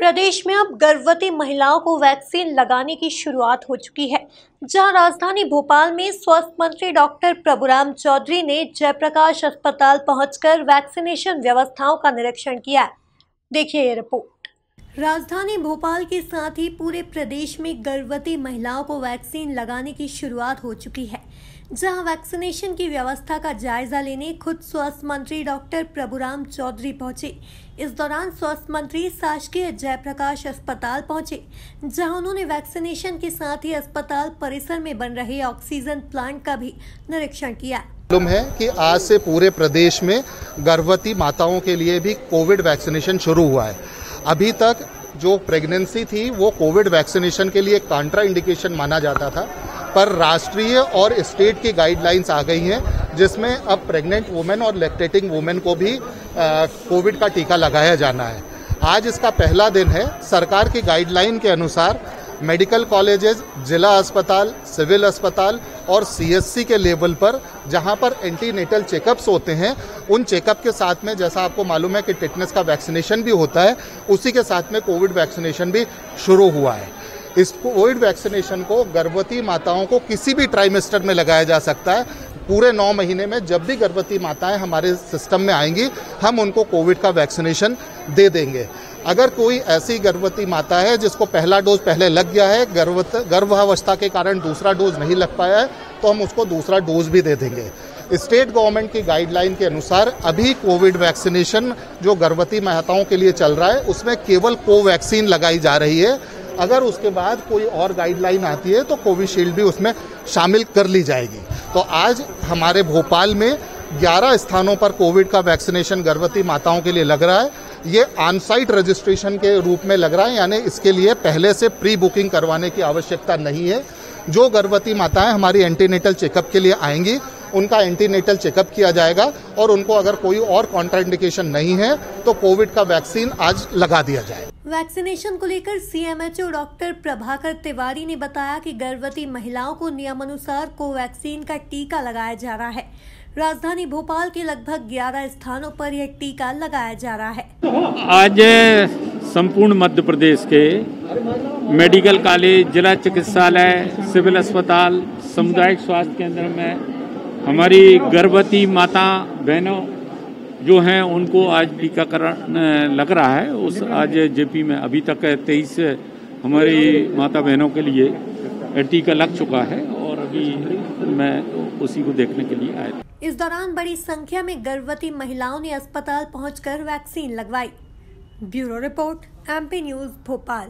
प्रदेश में अब गर्भवती महिलाओं को वैक्सीन लगाने की शुरुआत हो चुकी है, जहाँ राजधानी भोपाल में स्वास्थ्य मंत्री डॉक्टर प्रभुराम चौधरी ने जयप्रकाश अस्पताल पहुंचकर वैक्सीनेशन व्यवस्थाओं का निरीक्षण किया देखिए ये रिपोर्ट। राजधानी भोपाल के साथ ही पूरे प्रदेश में गर्भवती महिलाओं को वैक्सीन लगाने की शुरुआत हो चुकी है। जहाँ वैक्सीनेशन की व्यवस्था का जायजा लेने खुद स्वास्थ्य मंत्री डॉक्टर प्रभुराम चौधरी पहुँचे। इस दौरान स्वास्थ्य मंत्री शासकीय जयप्रकाश अस्पताल पहुँचे, जहाँ उन्होंने वैक्सीनेशन के साथ ही अस्पताल परिसर में बन रहे ऑक्सीजन प्लांट का भी निरीक्षण किया। मालूम है कि आज से पूरे प्रदेश में गर्भवती माताओं के लिए भी कोविड वैक्सीनेशन शुरू हुआ है। अभी तक जो प्रेगनेंसी थी, वो कोविड वैक्सीनेशन के लिए कांट्रा इंडिकेशन माना जाता था। पर राष्ट्रीय और स्टेट की गाइडलाइंस आ गई हैं, जिसमें अब प्रेग्नेंट वुमेन और लैक्टेटिंग वुमेन को भी कोविड का टीका लगाया जाना है। आज इसका पहला दिन है। सरकार की गाइडलाइन के अनुसार मेडिकल कॉलेजेस जिला अस्पताल सिविल अस्पताल और सीएससी के लेवल पर, जहाँ पर एंटीनेटल चेकअप्स होते हैं, उन चेकअप के साथ में जैसा आपको मालूम है कि टिटनेस का वैक्सीनेशन भी होता है, उसी के साथ में कोविड वैक्सीनेशन भी शुरू हुआ है। इस कोविड वैक्सीनेशन को गर्भवती माताओं को किसी भी ट्राइमेस्टर में लगाया जा सकता है। पूरे नौ महीने में जब भी गर्भवती माताएँ हमारे सिस्टम में आएँगी, हम उनको कोविड का वैक्सीनेशन दे देंगे। अगर कोई ऐसी गर्भवती माता है जिसको पहला डोज पहले लग गया है, गर्भवत, गर्भावस्था के कारण दूसरा डोज नहीं लग पाया है तो हम उसको दूसरा डोज भी दे देंगे। स्टेट गवर्नमेंट की गाइडलाइन के अनुसार अभी कोविड वैक्सीनेशन जो गर्भवती माताओं के लिए चल रहा है, उसमें केवल कोवैक्सीन लगाई जा रही है। अगर उसके बाद कोई और गाइडलाइन आती है तो कोविशील्ड भी उसमें शामिल कर ली जाएगी। तो आज हमारे भोपाल में 11 स्थानों पर कोविड का वैक्सीनेशन गर्भवती माताओं के लिए लग रहा है। ये ऑन साइट रजिस्ट्रेशन के रूप में लग रहा है, यानी इसके लिए पहले से प्री बुकिंग करवाने की आवश्यकता नहीं है। जो गर्भवती माताएँ हमारी एंटीनेटल चेकअप के लिए आएँगी, उनका एंटीनेटल चेकअप किया जाएगा और उनको अगर कोई और कॉन्ट्राइंडिकेशन नहीं है तो कोविड का वैक्सीन आज लगा दिया जाए वैक्सीनेशन को लेकर सीएमएचओ डॉक्टर प्रभाकर तिवारी ने बताया कि गर्भवती महिलाओं को नियमानुसार कोवैक्सीन का टीका लगाया जा रहा है। राजधानी भोपाल के लगभग 11 स्थानों पर यह टीका लगाया जा रहा है। आज संपूर्ण मध्य प्रदेश के मेडिकल कॉलेज, जिला चिकित्सालय, सिविल अस्पताल, सामुदायिक स्वास्थ्य केंद्र में हमारी गर्भवती माता बहनों जो हैं, उनको आज टीकाकरण लग रहा है। उस आज जेपी में अभी तक तेईस हमारी माता बहनों के लिए टीका लग चुका है और अभी मैं उसी को देखने के लिए आया इस दौरान बड़ी संख्या में गर्भवती महिलाओं ने अस्पताल पहुंचकर वैक्सीन लगवाई। Bureau report, MP news, Bhopal.